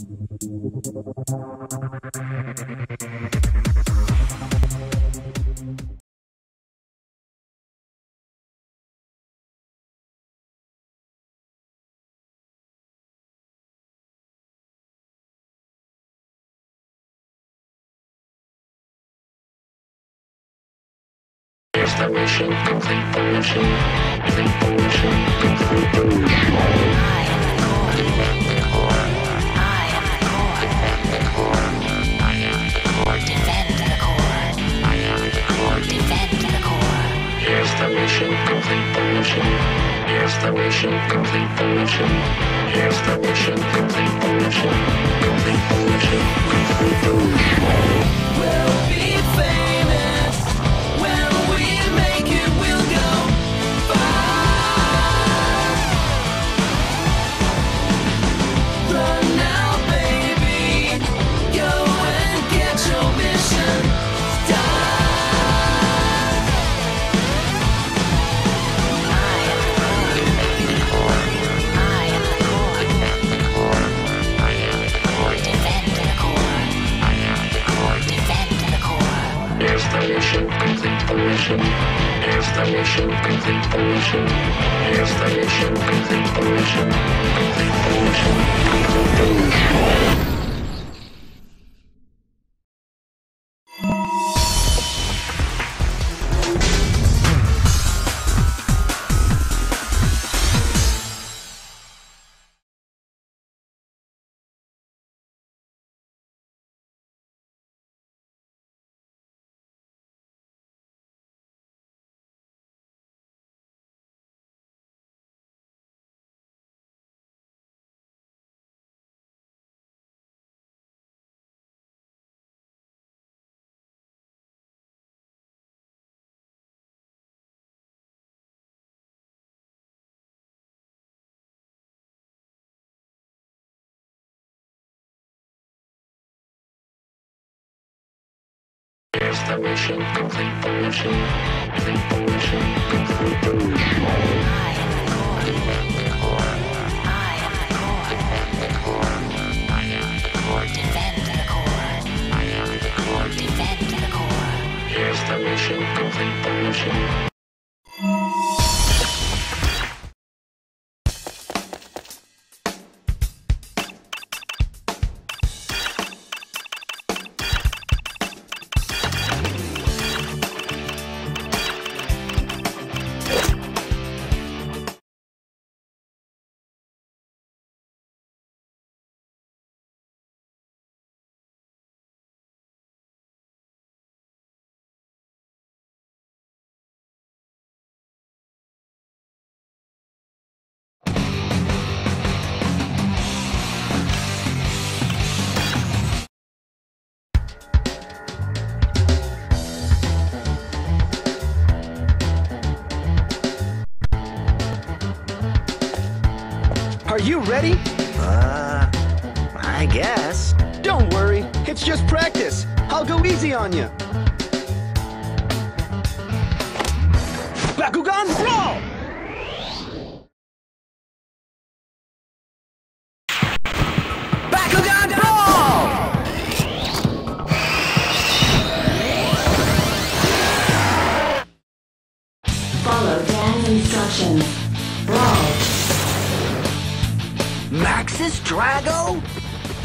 The complete the mission? Complete the mission. Complete the mission. Mission complete the mission? Is the mission complete the mission? Is the mission complete the mission? Complete the mission. Complete the mission. We'll be famous complete the mission complete mission? Is the mission complete mission? Complete the mission. Complete the mission. Is the mission complete the mission? Complete the mission. I am the core. I am the core. Defend the core. Defend the core. Is the mission ready? Uh, I guess. Don't worry, it's just practice. I'll go easy on you. Bakugan Brawl! Bakugan Brawl! Follow Dan's instructions. Brawl. Maxis Drago?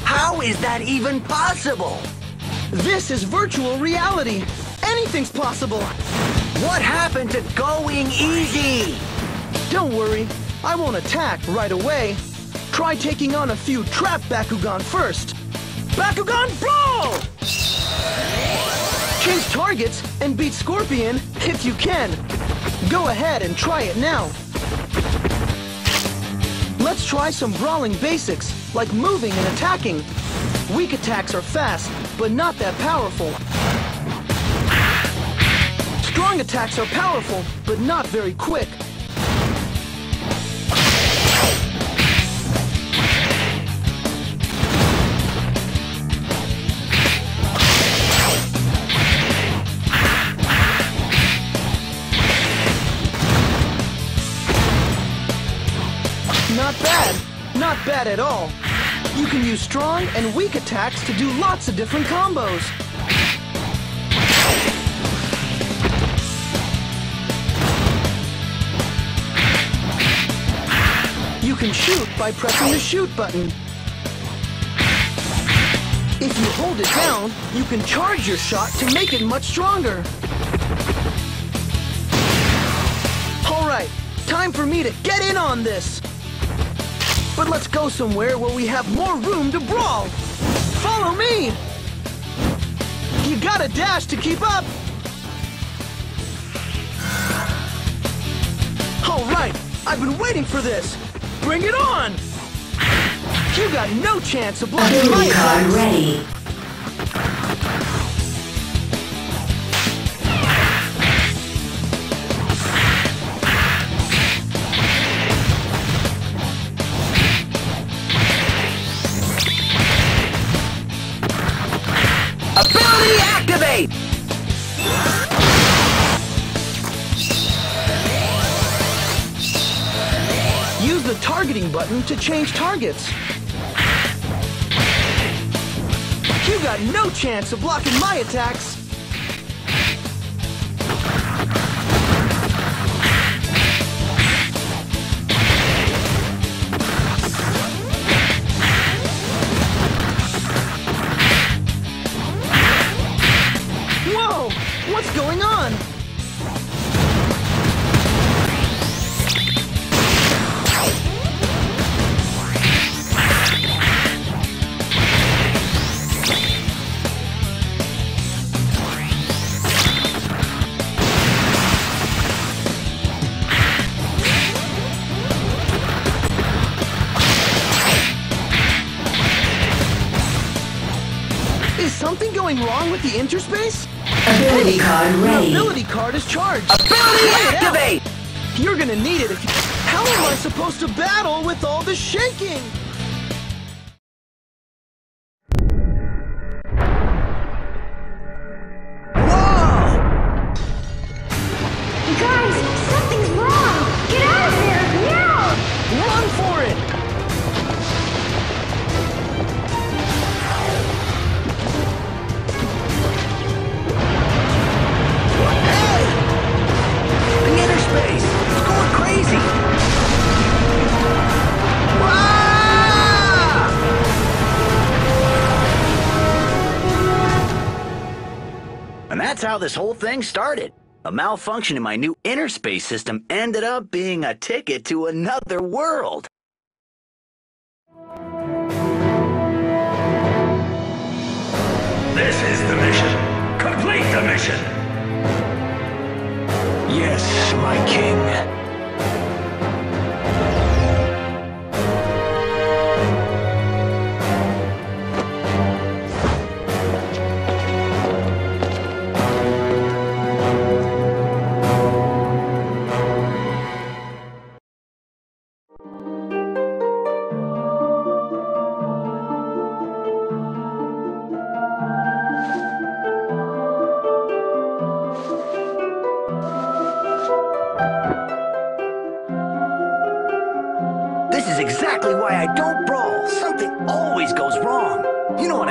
How is that even possible? This is virtual reality. Anything's possible. What happened to going easy? Don't worry, I won't attack right away. Try taking on a few trap Bakugan first. Bakugan Brawl! Change targets and beat Scorpion if you can. Go ahead and try it now. Let's try some brawling basics, like moving and attacking. Weak attacks are fast, but not that powerful. Strong attacks are powerful, but not very quick. Bad. At all. You can use strong and weak attacks to do lots of different combos. You can shoot by pressing the shoot button. If you hold it down, you can charge your shot to make it much stronger. Alright, time for me to get in on this. But let's go somewhere where we have more room to brawl. Follow me! You gotta dash to keep up! Alright, I've been waiting for this! Bring it on! You got no chance of blocking my ready. To change targets. You got no chance of blocking my attacks! The interspace? Ability card ready. ability card is charged. Ability Try it out. activate! You're gonna need it if you... How am I supposed to battle with all the shaking? That's how this whole thing started. A malfunction in my new interspace system ended up being a ticket to another world. This is the mission. Complete the mission. Yes, my king.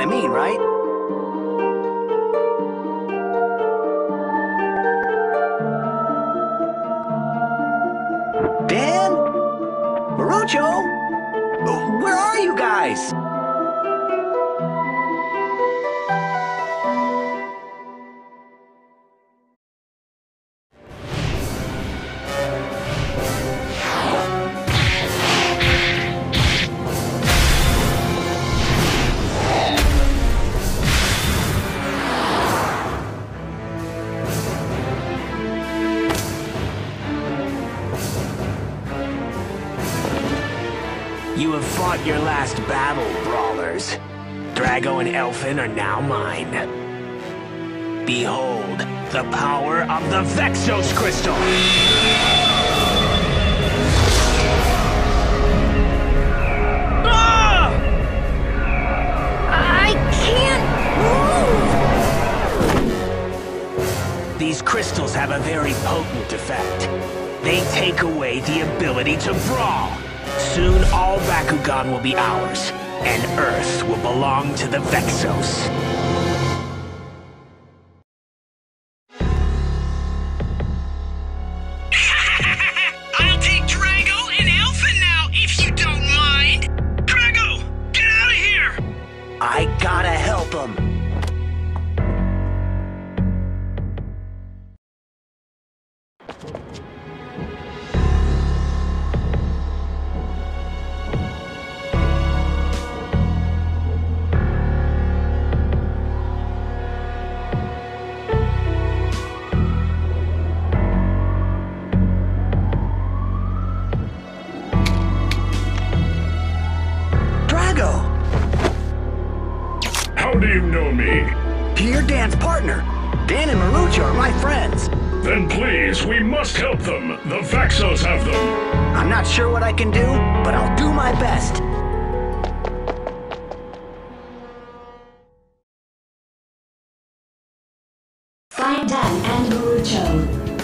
I mean, right? Dan? Marucho? Fought your last battle, brawlers. Drago and Elfin are now mine. Behold, the power of the Vexos Crystal! Ah! I can't move! These crystals have a very potent effect. They take away the ability to brawl. Soon all Bakugan will be ours. and Earth will belong to the Vexos. Must help them. The Vexos have them. I'm not sure what I can do, but I'll do my best. Find Dan and Marucho. You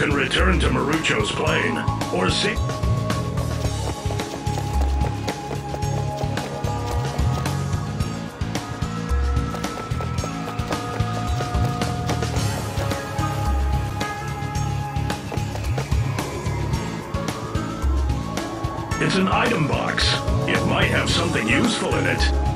can return to Marucho's plane, or see. It's an item box. It might have something useful in it.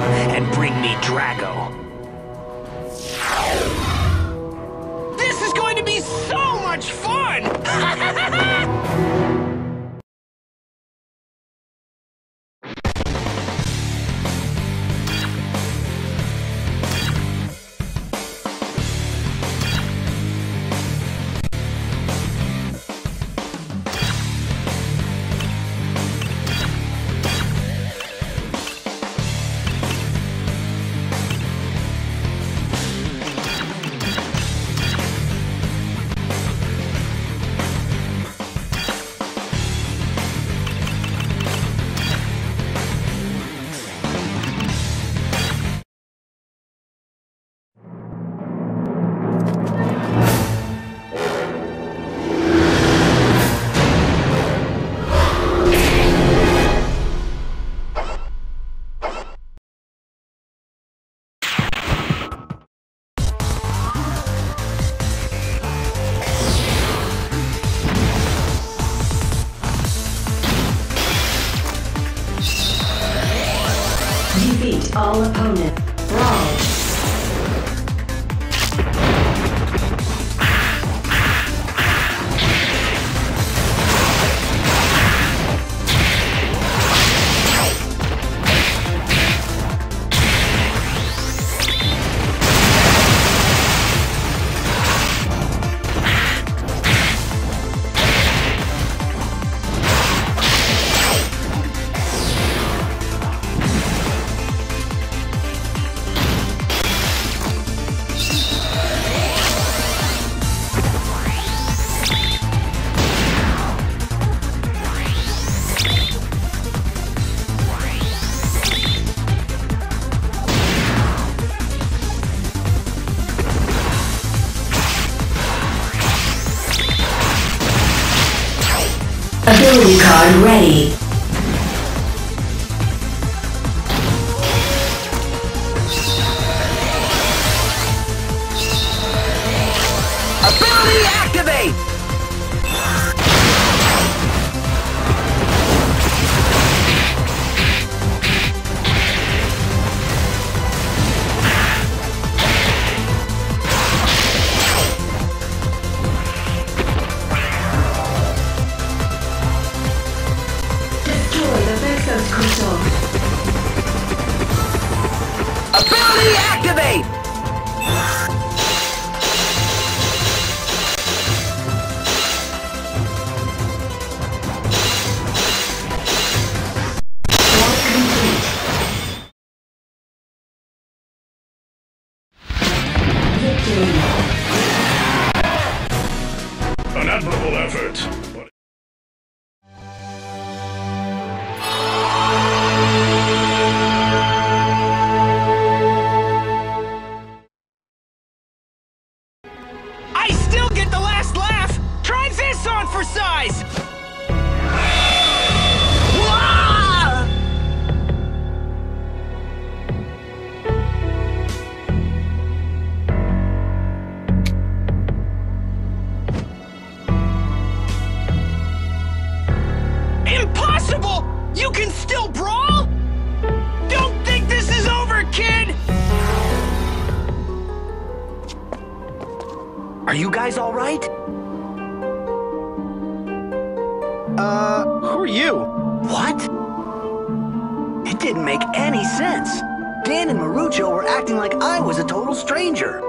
And bring me Drago. This is going to be so much fun! Defeat all opponents. Brawl. Are you guys alright? Uh, who are you? What? It didn't make any sense. Dan and Marucho were acting like I was a total stranger.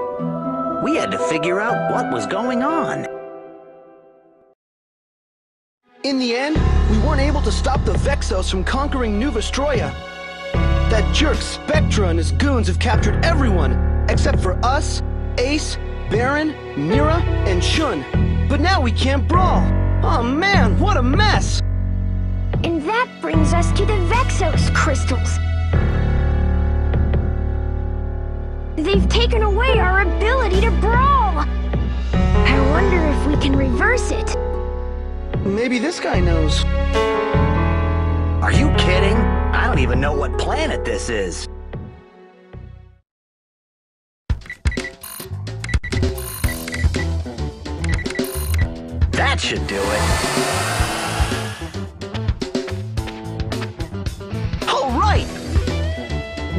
We had to figure out what was going on. In the end, we weren't able to stop the Vexos from conquering New. That jerk Spectra and his goons have captured everyone, except for us, Ace, Baron, Mira, and Shun. But now we can't brawl. Oh man, what a mess! And that brings us to the Vexos crystals. They've taken away our ability to brawl. I wonder if we can reverse it. Maybe this guy knows. Are you kidding? I don't even know what planet this is. Should do it. All right!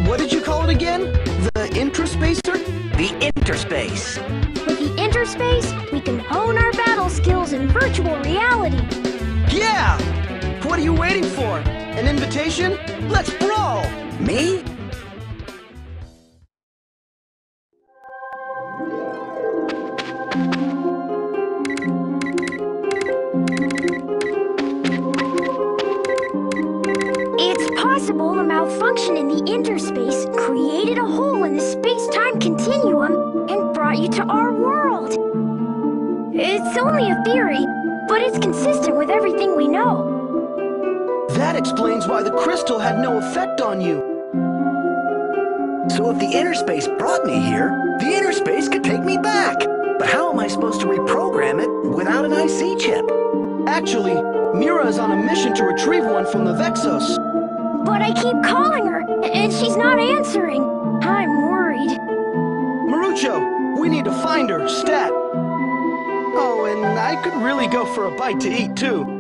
What did you call it again? The intraspacer? The interspace. With the interspace, we can hone our battle skills in virtual reality. Yeah! What are you waiting for? An invitation? Let's brawl! Me? Interspace brought me here, the interspace could take me back. But how am I supposed to reprogram it without an IC chip? Actually, Mira is on a mission to retrieve one from the Vexos. But I keep calling her, and she's not answering. I'm worried. Marucho, we need to find her, stat. Oh, and I could really go for a bite to eat, too.